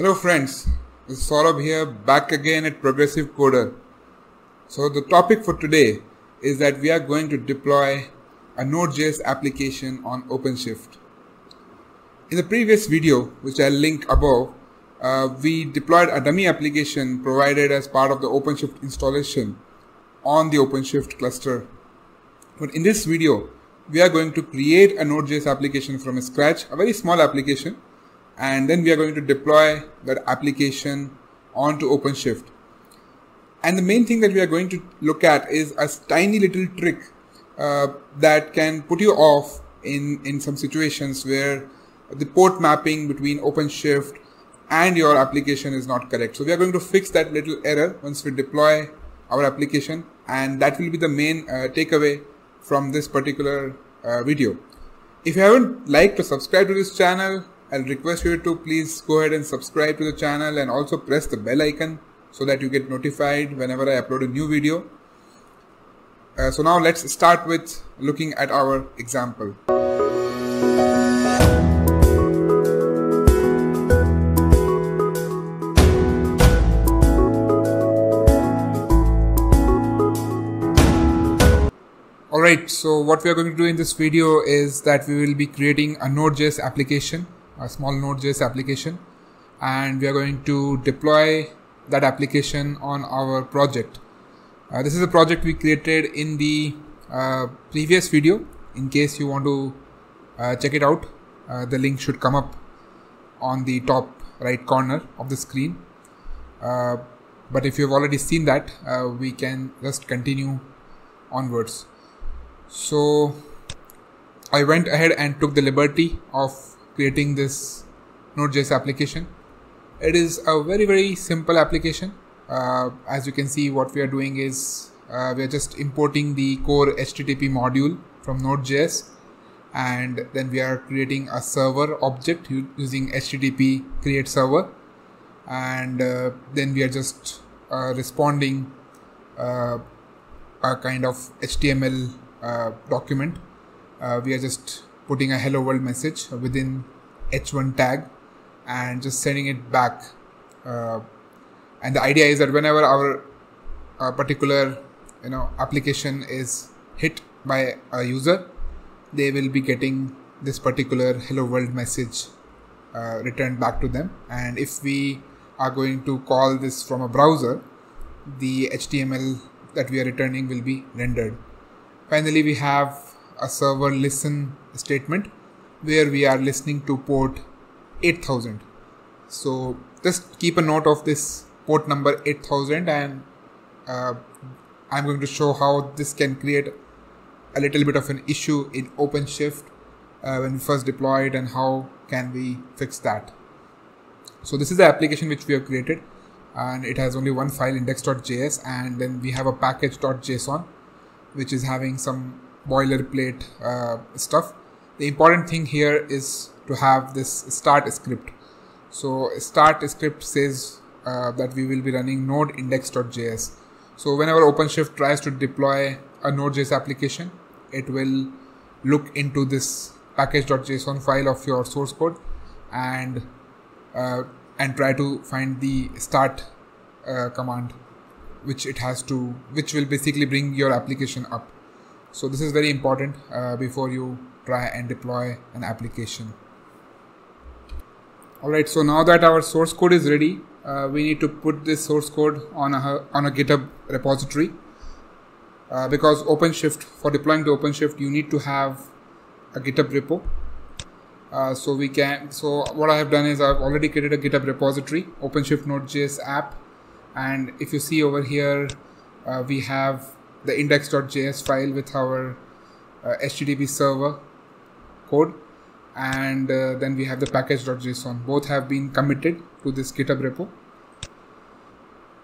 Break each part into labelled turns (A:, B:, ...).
A: Hello friends, is Saurabh here back again at Progressive Coder. So the topic for today is that we are going to deploy a Node.js application on OpenShift. In the previous video, which I'll link above, uh, we deployed a dummy application provided as part of the OpenShift installation on the OpenShift cluster. But in this video, we are going to create a Node.js application from scratch, a very small application and then we are going to deploy that application onto OpenShift. And the main thing that we are going to look at is a tiny little trick uh, that can put you off in, in some situations where the port mapping between OpenShift and your application is not correct. So we are going to fix that little error once we deploy our application and that will be the main uh, takeaway from this particular uh, video. If you haven't liked or subscribed to this channel, I'll request you to please go ahead and subscribe to the channel and also press the bell icon so that you get notified whenever I upload a new video. Uh, so now let's start with looking at our example. Alright, so what we are going to do in this video is that we will be creating a Node.js application a small Node.js application and we are going to deploy that application on our project. Uh, this is a project we created in the uh, previous video. In case you want to uh, check it out, uh, the link should come up on the top right corner of the screen. Uh, but if you've already seen that, uh, we can just continue onwards. So I went ahead and took the liberty of creating this Node.js application. It is a very very simple application. Uh, as you can see, what we are doing is uh, we are just importing the core HTTP module from Node.js, and then we are creating a server object using HTTP create server, and uh, then we are just uh, responding uh, a kind of HTML uh, document. we are just putting a hello world message within h1 tag and just sending it back. Uh, and the idea is that whenever our uh, particular you know application is hit by a user they will be getting this particular hello world message uh, returned back to them. And if we are going to call this from a browser the html that we are returning will be rendered. Finally we have a server listen statement where we are listening to port 8000 so just keep a note of this port number 8000 and uh, I'm going to show how this can create a little bit of an issue in OpenShift uh, when we first deploy it and how can we fix that. So this is the application which we have created and it has only one file index.js and then we have a package.json which is having some boilerplate uh, stuff. The important thing here is to have this start script. So start script says uh, that we will be running node index.js. So whenever OpenShift tries to deploy a Node.js application, it will look into this package.json file of your source code and uh, and try to find the start uh, command which it has to which will basically bring your application up so this is very important uh, before you try and deploy an application. Alright so now that our source code is ready uh, we need to put this source code on a on a github repository. Uh, because OpenShift for deploying to OpenShift you need to have a GitHub repo. Uh, so we can so what I have done is I've already created a GitHub repository OpenShift Node.js app. And if you see over here uh, we have the index.js file with our uh, HTTP server code. And uh, then we have the package.json both have been committed to this github repo.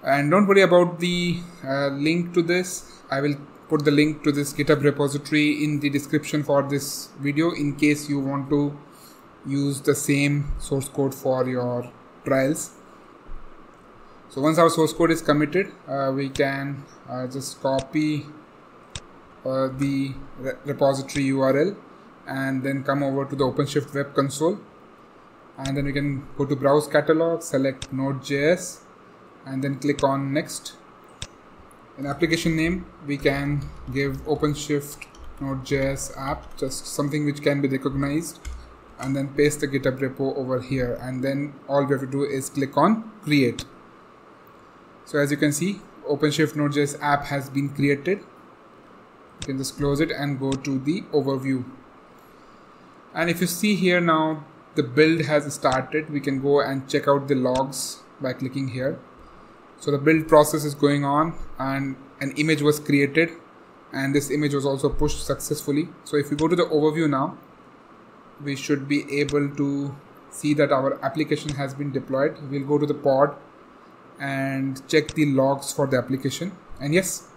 A: And don't worry about the uh, link to this. I will put the link to this github repository in the description for this video in case you want to use the same source code for your trials so once our source code is committed uh, we can uh, just copy uh, the re repository URL and then come over to the OpenShift web console. And then we can go to browse catalog select node.js and then click on next. In application name we can give OpenShift Node.js app just something which can be recognized and then paste the github repo over here. And then all we have to do is click on create so as you can see OpenShift Node.js app has been created. You can just close it and go to the overview. And if you see here now the build has started. We can go and check out the logs by clicking here. So the build process is going on and an image was created and this image was also pushed successfully. So if we go to the overview now we should be able to see that our application has been deployed. We'll go to the pod and check the logs for the application. And yes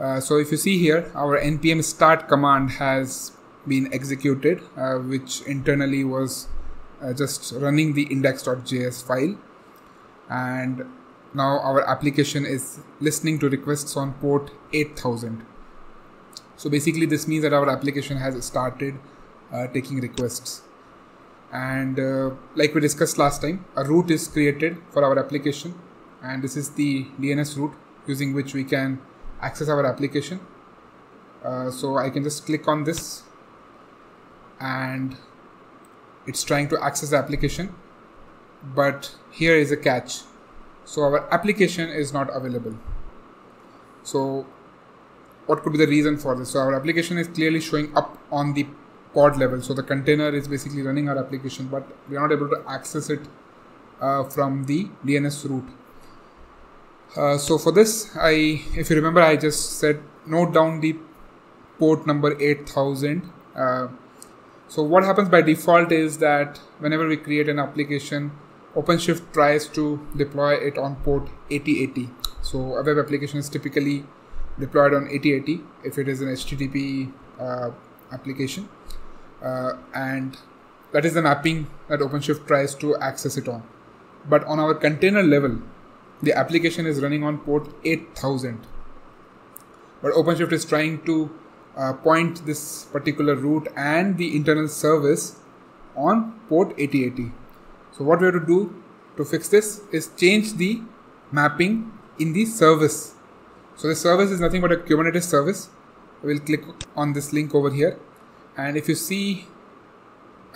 A: uh, so if you see here our npm start command has been executed uh, which internally was uh, just running the index.js file. And now our application is listening to requests on port 8000 so basically this means that our application has started uh, taking requests. And uh, like we discussed last time a route is created for our application and this is the DNS route using which we can access our application. Uh, so I can just click on this and it's trying to access the application but here is a catch. So our application is not available. So what could be the reason for this? So our application is clearly showing up on the pod level. So the container is basically running our application but we are not able to access it uh, from the DNS route uh, so for this I if you remember I just said note down the port number 8000 uh, so what happens by default is that whenever we create an application OpenShift tries to deploy it on port 8080. So a web application is typically deployed on 8080 if it is an HTTP uh, application. Uh, and that is the mapping that OpenShift tries to access it on. But on our container level, the application is running on port 8000. But OpenShift is trying to uh, point this particular route and the internal service on port 8080. So what we have to do to fix this is change the mapping in the service. So the service is nothing but a Kubernetes service. We'll click on this link over here. And if you see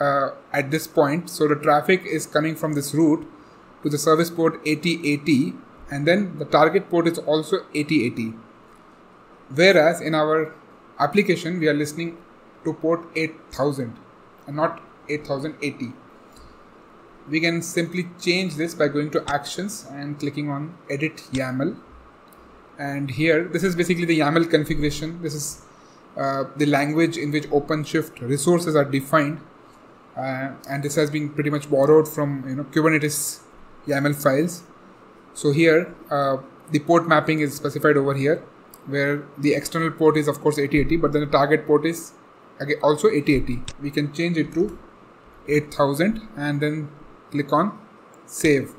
A: uh, at this point, so the traffic is coming from this route to the service port 8080 and then the target port is also 8080. Whereas in our application, we are listening to port 8000 and not 8080 we can simply change this by going to actions and clicking on edit YAML. And here this is basically the YAML configuration. This is uh, the language in which OpenShift resources are defined. Uh, and this has been pretty much borrowed from you know Kubernetes YAML files. So here uh, the port mapping is specified over here where the external port is of course 8080 but then the target port is again also 8080 we can change it to 8000 and then click on save.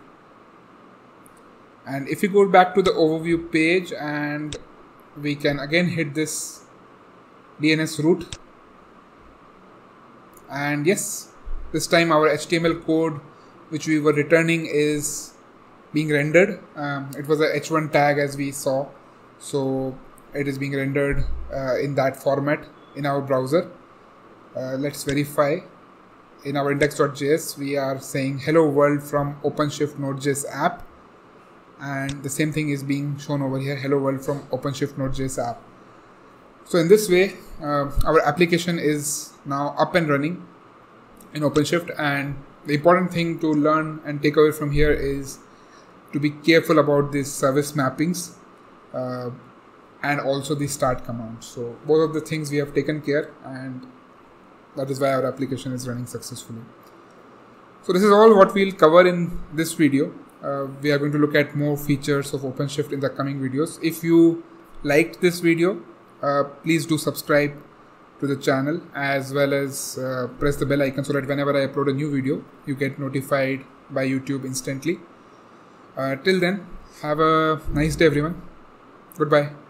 A: And if you go back to the overview page and we can again hit this DNS route. And yes this time our HTML code which we were returning is being rendered. Um, it was a h1 tag as we saw. So it is being rendered uh, in that format in our browser. Uh, let's verify. In our index.js we are saying hello world from OpenShift Node.js app. And the same thing is being shown over here hello world from OpenShift Node.js app. So in this way uh, our application is now up and running in OpenShift and the important thing to learn and take away from here is to be careful about these service mappings uh, and also the start command. So both of the things we have taken care and that is why our application is running successfully. So this is all what we'll cover in this video. Uh, we are going to look at more features of OpenShift in the coming videos. If you liked this video, uh, please do subscribe to the channel as well as uh, press the bell icon so that whenever I upload a new video, you get notified by YouTube instantly. Uh, till then, have a nice day everyone. Goodbye.